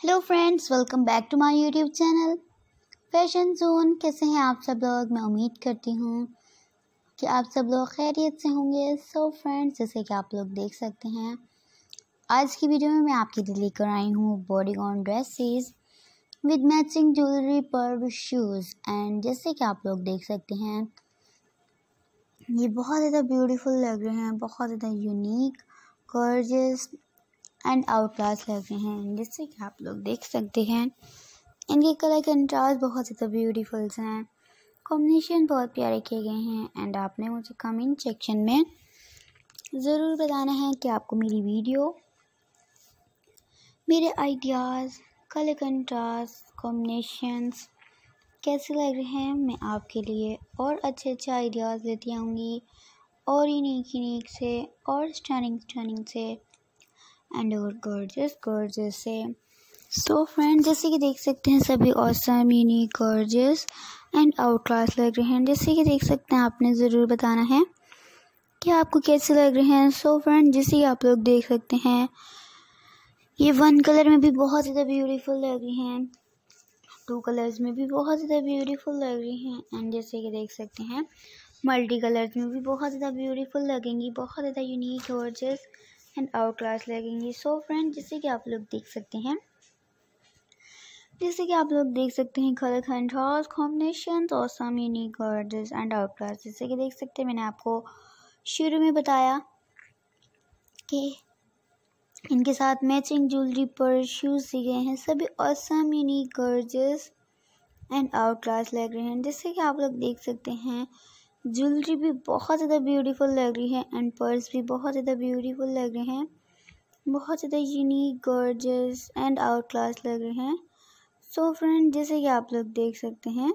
Hello friends, welcome back to my YouTube channel. Fashion zone, कैसे हैं आप सब लोग? मैं उम्मीद करती हूँ कि आप सब लोग खैरियत से होंगे। सो फ्रेंड्स जैसे कि आप लोग देख सकते हैं, आज की वीडियो में मैं आपके लिए लेकर आई हूँ bodycon dresses with matching jewellery पर शूज़ एंड जैसे कि आप लोग देख सकते हैं, ये बहुत ज़्यादा ब्यूटीफुल लग रहे हैं, बहुत ज़्यादा unique gorgeous and out class लग रहे हैं, जिससे कि आप लोग देख सकते हैं। इनके कलर कंट्रास्ट बहुत ज़्यादा ब्यूटीफुल्स हैं। कॉम्बिनेशन बहुत प्यारे किए गए हैं एंड आपने मुझे कमेंट सेक्शन में ज़रूर बताना है कि आपको मेरी वीडियो मेरे आइडियाज़ कलर कंट्रास्ट कॉम्बिनेशंस कैसे लग रहे हैं, मैं आपके लिए और अच्छे अच्छे आइडियाज़ लेती आऊँगी। और यूनिक यूनिक से, और स्टनिंग स्टनिंग से एंड और गॉर्जियस गॉर्जियस से सो फ्रेंड जैसे कि देख सकते हैं, सभी awesome unique gorgeous and out class लग रहे हैं। जैसे कि देख सकते हैं, आपने ज़रूर बताना है कि आपको कैसे लग रहे हैं। सो फ्रेंड जैसे कि आप लोग देख सकते हैं, ये वन कलर में भी बहुत ज़्यादा ब्यूटीफुल लग रही हैं। टू कलर्स में भी बहुत ज़्यादा ब्यूटीफुल लग रही हैं। एंड जैसे कि देख सकते हैं मल्टी कलर्स में भी बहुत ज़्यादा ब्यूटीफुल लगेंगी, बहुत ज़्यादा unique gorgeous and out class लगेंगी। सो फ्रेंड जैसे कि आप लोग देख सकते हैं, जैसे कि आप लोग देख सकते हैं कलर कंट्रास्ट कॉम्बिनेशन और some unique words and out class जैसे कि देख सकते हैं, मैंने आपको शुरू में बताया कि इनके साथ मैचिंग ज्वेलरी पर शूज़ दिए गए हैं। सभी awesome unique gorgeous and out class लग रहे हैं। जैसे कि आप लोग देख सकते हैं ज्वेलरी भी बहुत ज़्यादा ब्यूटीफुल लग रही है एंड पर्स भी बहुत ज़्यादा ब्यूटीफुल लग रहे हैं। बहुत ज़्यादा unique gorgeous and out class लग रहे हैं। सो so फ्रेंड जैसे कि आप लोग देख सकते हैं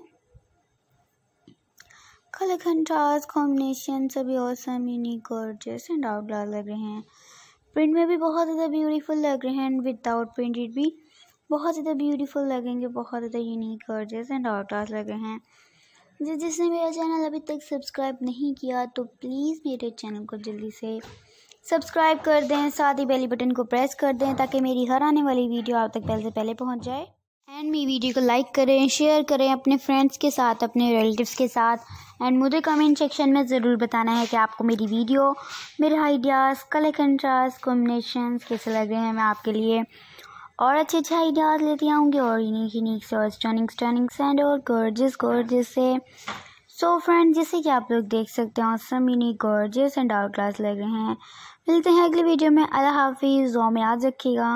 कलर कंट्रास्ट कॉम्बिनेशन सभी awesome unique gorgeous and out class लग रहे हैं। प्रिंट में भी बहुत ज़्यादा ब्यूटीफुल लग रहे हैं एंड विदाउट प्रिंटेड भी बहुत ज़्यादा ब्यूटीफुल लगेंगे, बहुत ज़्यादा unique gorgeous and out class लग रहे हैं। जिसने मेरा चैनल अभी तक सब्सक्राइब नहीं किया तो प्लीज़ मेरे चैनल को जल्दी से सब्सक्राइब कर दें, साथ ही बेली बटन को प्रेस कर दें, ताकि मेरी हर आने वाली वीडियो आप तक पहले से पहले पहुँच जाए। एंड मेरी वीडियो को लाइक करें शेयर करें, अपने फ्रेंड्स के साथ, अपने रिलेटिव्स के साथ। एंड मुझे कमेंट सेक्शन में ज़रूर बताना है कि आपको मेरी वीडियो मेरे आइडियाज़ कलर कंट्रास्ट कॉम्बिनेशन कैसे लग रहे हैं मैं आपके लिए और अच्छे अच्छे आइडियाज़ लेती आऊँगी और यूनिक यूनिक से और स्टर्निंग स्टर्निंग सेंड और गर्जिस गर्जिस से। सो फ्रेंड जैसे कि आप लोग देख सकते हैं some unique gorgeous and out class लग रहे हैं। मिलते हैं अगले वीडियो में। अल्लाह हाफिज़ में याद रखिएगा।